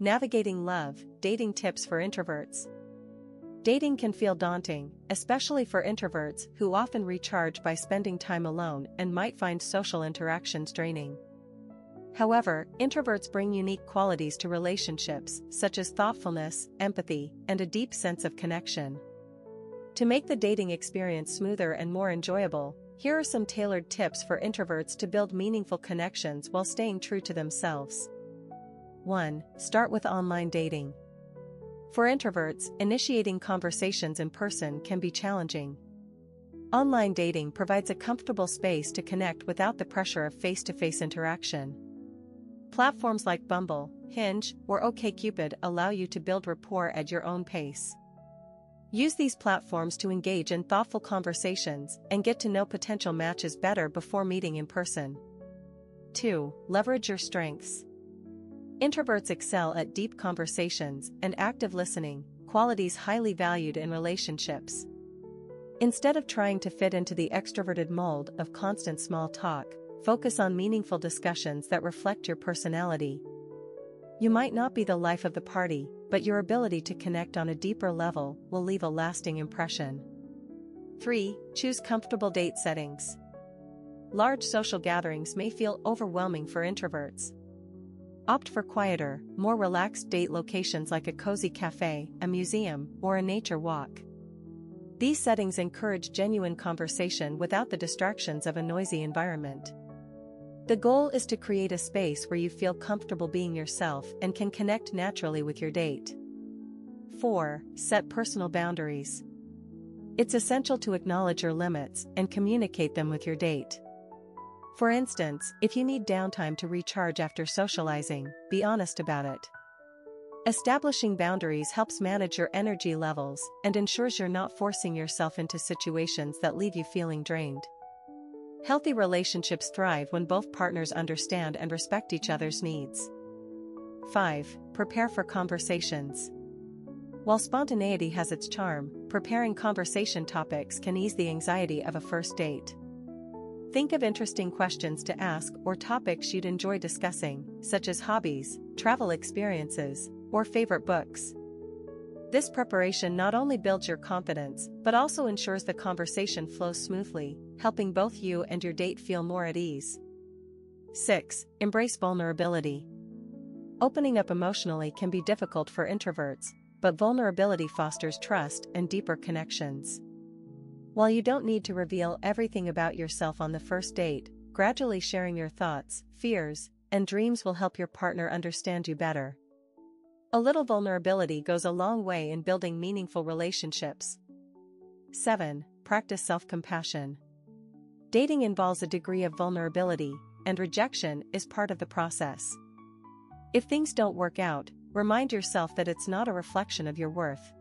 Navigating love, dating tips for introverts. Dating can feel daunting, especially for introverts who often recharge by spending time alone and might find social interactions draining. However, introverts bring unique qualities to relationships, such as thoughtfulness, empathy, and a deep sense of connection. To make the dating experience smoother and more enjoyable, here are some tailored tips for introverts to build meaningful connections while staying true to themselves. 1. Start with online dating. For introverts, initiating conversations in person can be challenging. Online dating provides a comfortable space to connect without the pressure of face to face interaction. Platforms like Bumble, Hinge, or OkCupid allow you to build rapport at your own pace. Use these platforms to engage in thoughtful conversations and get to know potential matches better before meeting in person. 2. Leverage your strengths. Introverts excel at deep conversations and active listening, qualities highly valued in relationships. Instead of trying to fit into the extroverted mold of constant small talk, focus on meaningful discussions that reflect your personality. You might not be the life of the party, but your ability to connect on a deeper level will leave a lasting impression. 3. Choose comfortable date settings. Large social gatherings may feel overwhelming for introverts. Opt for quieter, more relaxed date locations like a cozy cafe, a museum, or a nature walk. These settings encourage genuine conversation without the distractions of a noisy environment. The goal is to create a space where you feel comfortable being yourself and can connect naturally with your date. 4. Set personal boundaries. It's essential to acknowledge your limits and communicate them with your date. For instance, if you need downtime to recharge after socializing, be honest about it. Establishing boundaries helps manage your energy levels and ensures you're not forcing yourself into situations that leave you feeling drained. Healthy relationships thrive when both partners understand and respect each other's needs. 5. Prepare for conversations. While spontaneity has its charm, preparing conversation topics can ease the anxiety of a first date. Think of interesting questions to ask or topics you'd enjoy discussing, such as hobbies, travel experiences, or favorite books. This preparation not only builds your confidence but also ensures the conversation flows smoothly, helping both you and your date feel more at ease. 6. Embrace vulnerability. Opening up emotionally can be difficult for introverts, but vulnerability fosters trust and deeper connections. While you don't need to reveal everything about yourself on the first date, gradually sharing your thoughts, fears, and dreams will help your partner understand you better. A little vulnerability goes a long way in building meaningful relationships. 7. Practice self compassion. Dating involves a degree of vulnerability, and rejection is part of the process. If things don't work out, remind yourself that it's not a reflection of your worth.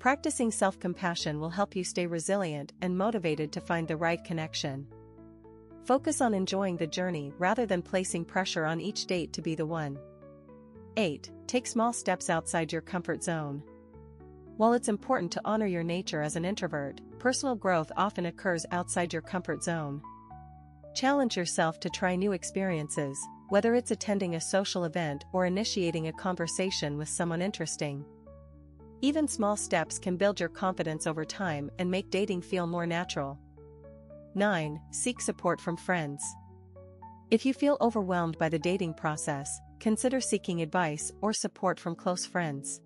Practicing self-compassion will help you stay resilient and motivated to find the right connection. Focus on enjoying the journey rather than placing pressure on each date to be the one. 8. Take small steps outside your comfort zone. While it's important to honor your nature as an introvert, personal growth often occurs outside your comfort zone. Challenge yourself to try new experiences, whether it's attending a social event or initiating a conversation with someone interesting. Even small steps can build your confidence over time and make dating feel more natural. 9. Seek support from friends. If you feel overwhelmed by the dating process, consider seeking advice or support from close friends.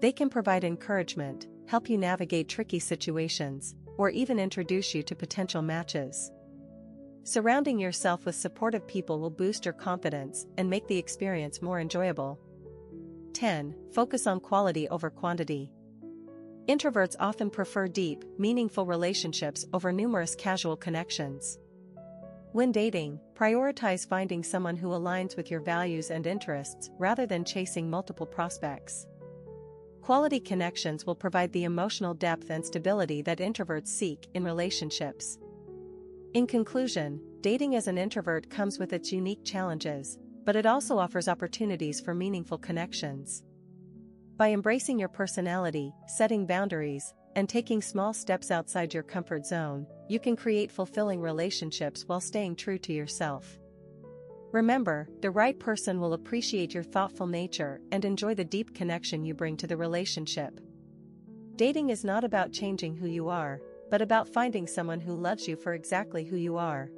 They can provide encouragement, help you navigate tricky situations, or even introduce you to potential matches. Surrounding yourself with supportive people will boost your confidence and make the experience more enjoyable. 10. Focus on quality over quantity. Introverts often prefer deep, meaningful relationships over numerous casual connections. When dating, prioritize finding someone who aligns with your values and interests rather than chasing multiple prospects. Quality connections will provide the emotional depth and stability that introverts seek in relationships. In conclusion, dating as an introvert comes with its unique challenges, but it also offers opportunities for meaningful connections. By embracing your personality, setting boundaries, and taking small steps outside your comfort zone, you can create fulfilling relationships while staying true to yourself. Remember, the right person will appreciate your thoughtful nature and enjoy the deep connection you bring to the relationship. Dating is not about changing who you are, but about finding someone who loves you for exactly who you are.